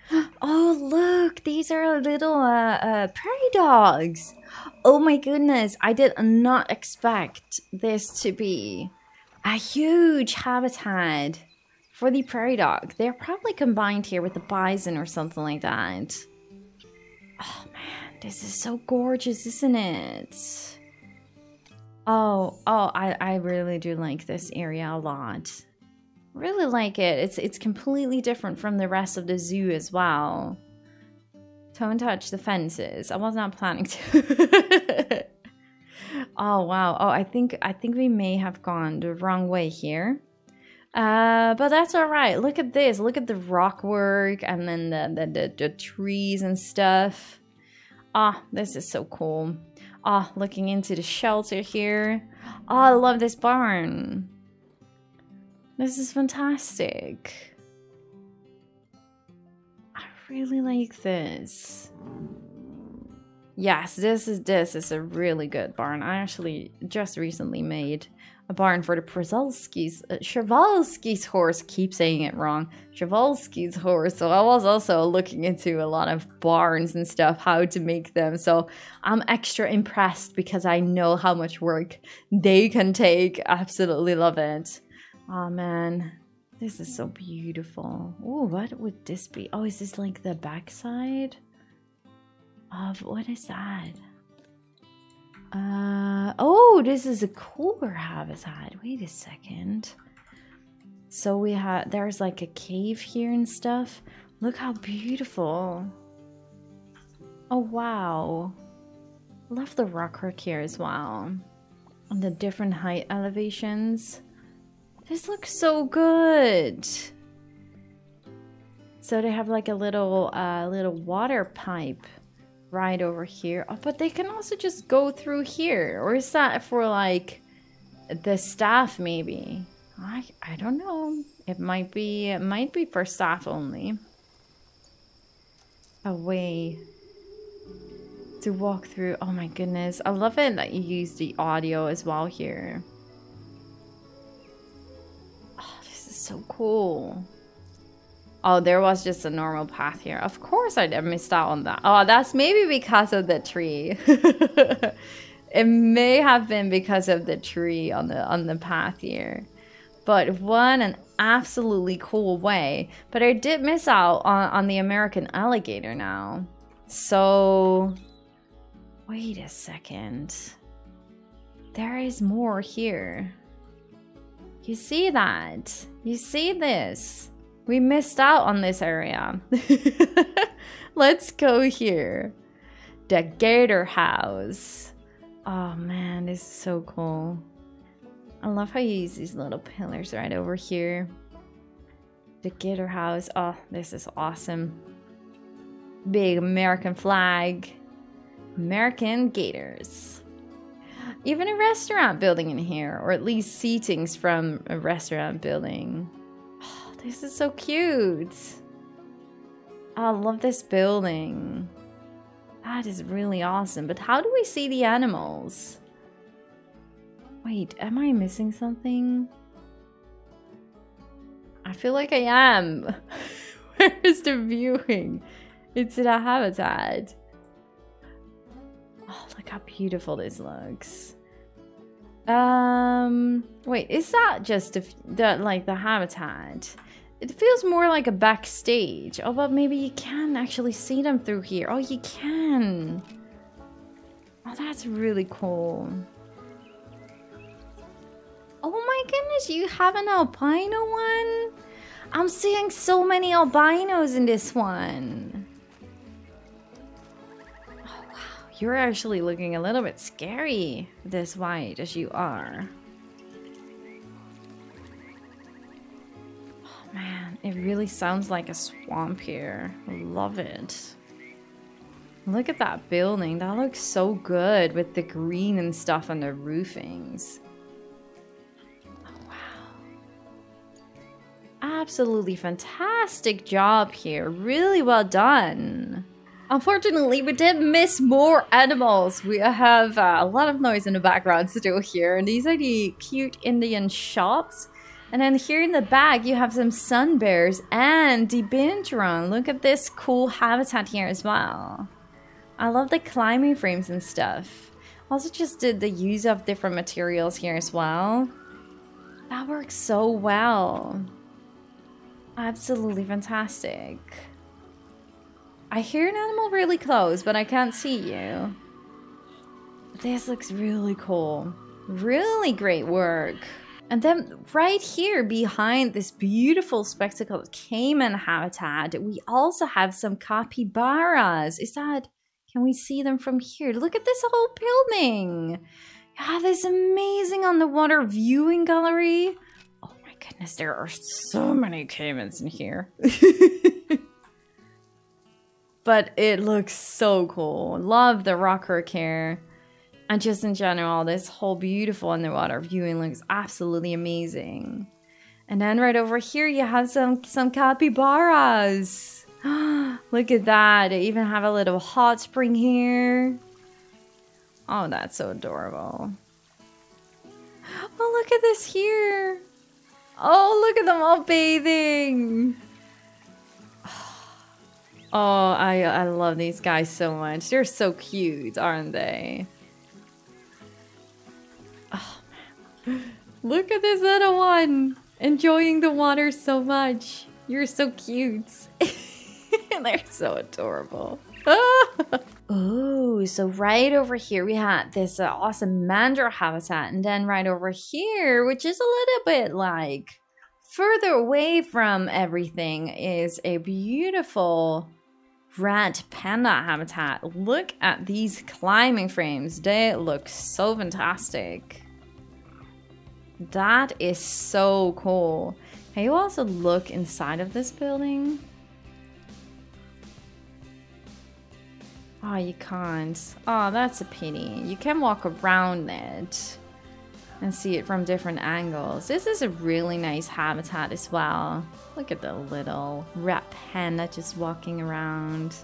Oh, look. These are little uh, uh, prairie dogs. Oh my goodness, I did not expect this to be a huge habitat for the prairie dog. They're probably combined here with the bison or something like that. Oh man, this is so gorgeous, isn't it? Oh, oh, I, I really do like this area a lot. Really like it. It's it's completely different from the rest of the zoo as well. Don't touch the fences. I was not planning to. oh wow. Oh, I think I think we may have gone the wrong way here. Uh, but that's all right. Look at this. Look at the rock work and then the the, the, the trees and stuff. Ah, this is so cool. Ah, looking into the shelter here. Oh, I love this barn. This is fantastic I really like this. Yes, this is this is a really good barn. I actually just recently made a barn for the Przalski's, uh, Przewalski's horse. Keep saying it wrong. Przewalski's horse. So I was also looking into a lot of barns and stuff, how to make them. So I'm extra impressed because I know how much work they can take. Absolutely love it. Oh man, this is so beautiful. Oh, what would this be? Oh, is this like the backside of what is that? Oh, this is a cooler habitat. Wait a second. So we have there's like a cave here and stuff. Look how beautiful. Oh wow. Love the rock here as well. On the different height elevations. This looks so good. So they have like a little uh, little water pipe right over here. Oh, but they can also just go through here. Or is that for like the staff maybe? I I don't know. It might be it might be for staff only. A way to walk through. Oh my goodness. I love it that you use the audio as well here. Oh, this is so cool. Oh, there was just a normal path here. Of course I missed out on that. Oh, that's maybe because of the tree. it may have been because of the tree on the on the path here. But what an absolutely cool way. But I did miss out on, on the American alligator now. So, wait a second. There is more here. You see that? You see this? We missed out on this area. Let's go here. The Gator House. Oh man, this is so cool. I love how you use these little pillars right over here. The Gator House. Oh, this is awesome. Big American flag. American Gators. Even a restaurant building in here, or at least seatings from a restaurant building. This is so cute. I love this building. That is really awesome. But how do we see the animals? Wait, am I missing something? I feel like I am. Where is the viewing? It's in a habitat. Oh, look how beautiful this looks. Um, wait, is that just the, the like the habitat? It feels more like a backstage. Oh, but maybe you can actually see them through here. Oh, you can. Oh, that's really cool. Oh my goodness, you have an albino one? I'm seeing so many albinos in this one. Oh wow, you're actually looking a little bit scary this white as you are. It really sounds like a swamp here. Love it. Look at that building. That looks so good with the green and stuff on the roofings. Wow! Absolutely fantastic job here. Really well done. Unfortunately, we did miss more animals. We have uh, a lot of noise in the background still here. And these are the cute Indian shops. And then here in the back, you have some sun bears and the binturong. Look at this cool habitat here as well. I love the climbing frames and stuff. Also just did the use of different materials here as well. That works so well. Absolutely fantastic. I hear an animal really close, but I can't see you. This looks really cool. Really great work. And then right here behind this beautiful spectacled caiman habitat, we also have some capybaras. Is that, can we see them from here? Look at this whole building. Yeah, this amazing underwater viewing gallery Oh my goodness, there are so many caimans in here. but it looks so cool. Love the rocker care. And just in general, this whole beautiful underwater viewing looks absolutely amazing. And then right over here, you have some, some capybaras. Look at that. They even have a little hot spring here. Oh, that's so adorable. Oh, look at this here. Oh, look at them all bathing. Oh, I I love these guys so much. They're so cute, aren't they? Look at this little one. Enjoying the water so much. You're so cute. They're so adorable. oh, so right over here we had this uh, awesome mandrill habitat, and then right over here, which is a little bit like further away from everything, is a beautiful rat panda habitat. Look at these climbing frames; they look so fantastic. That is so cool. Can you also look inside of this building? Oh, you can't. Oh, that's a pity. You can walk around it and see it from different angles. This is a really nice habitat as well. Look at the little rat panda just walking around.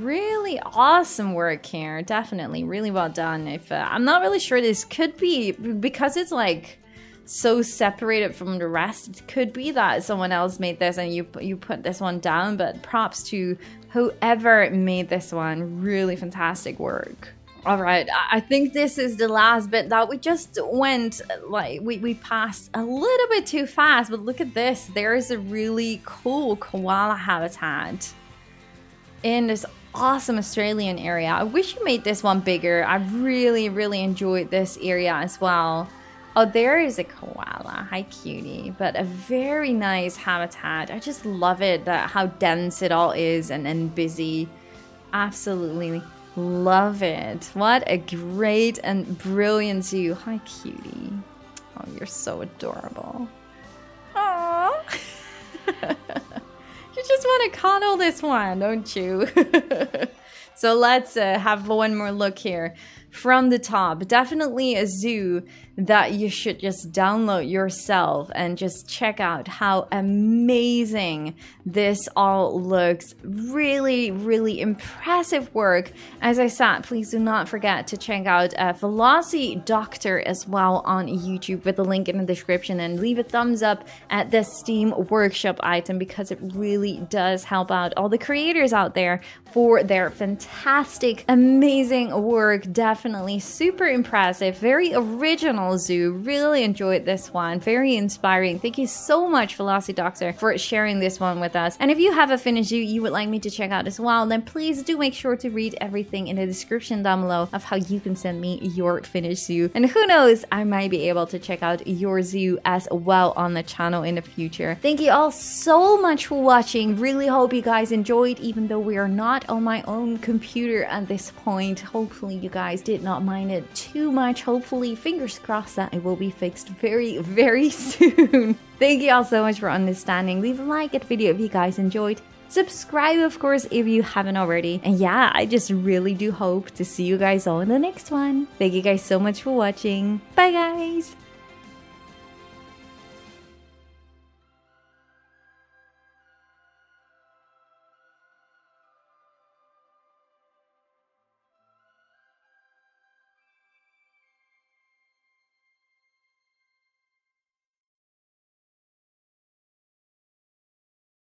Really awesome work here. Definitely, really well done. If uh, I'm not really sure, this could be because it's like so separated from the rest. It could be that someone else made this and you you put this one down. But props to whoever made this one. Really fantastic work. All right, I think this is the last bit that we just went like we, we passed a little bit too fast, but look at this. There is a really cool koala habitat in this awesome Australian area. I wish you made this one bigger. I really, really enjoyed this area as well. Oh, there is a koala. Hi, cutie. But a very nice habitat. I just love it, that how dense it all is and, and busy. Absolutely love it. What a great and brilliant zoo. Hi, cutie. Oh, you're so adorable. You just want to cuddle this one, don't you? so let's uh, have one more look here from the top. Definitely a zoo that you should just download yourself and just check out how amazing this all looks. Really, really impressive work. As I said, please do not forget to check out uh, VelociDoctor as well on YouTube with the link in the description and leave a thumbs up at the Steam Workshop item because it really does help out all the creators out there for their fantastic, amazing work. Definitely super impressive, very original Zoo. Really enjoyed this one. Very inspiring. Thank you so much, VelociDoctor, for sharing this one with us. And if you have a finished zoo you would like me to check out as well, then please do make sure to read everything in the description down below of how you can send me your finished zoo. And who knows, I might be able to check out your zoo as well on the channel in the future. Thank you all so much for watching. Really hope you guys enjoyed, even though we are not on my own computer at this point. Hopefully you guys did not mind it too much. Hopefully, fingers crossed cross that it will be fixed very, very soon. Thank you all so much for understanding. Leave a like at video if you guys enjoyed. Subscribe, of course, if you haven't already. And yeah, I just really do hope to see you guys all in the next one. Thank you guys so much for watching. Bye, guys!